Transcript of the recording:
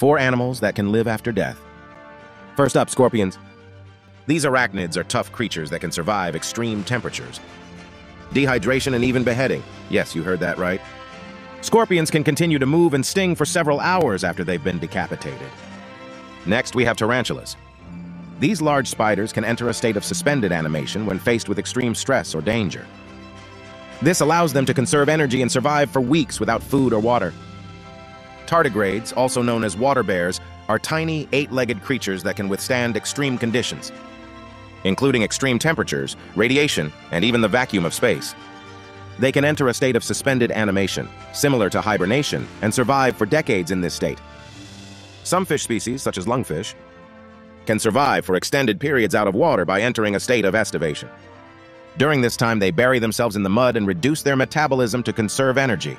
Four animals that can live after death. First up, scorpions. These arachnids are tough creatures that can survive extreme temperatures. Dehydration and even beheading. Yes, you heard that right. Scorpions can continue to move and sting for several hours after they've been decapitated. Next, we have tarantulas. These large spiders can enter a state of suspended animation when faced with extreme stress or danger. This allows them to conserve energy and survive for weeks without food or water. Tardigrades, also known as water bears, are tiny, eight-legged creatures that can withstand extreme conditions, including extreme temperatures, radiation, and even the vacuum of space. They can enter a state of suspended animation, similar to hibernation, and survive for decades in this state. Some fish species, such as lungfish, can survive for extended periods out of water by entering a state of estivation. During this time, they bury themselves in the mud and reduce their metabolism to conserve energy,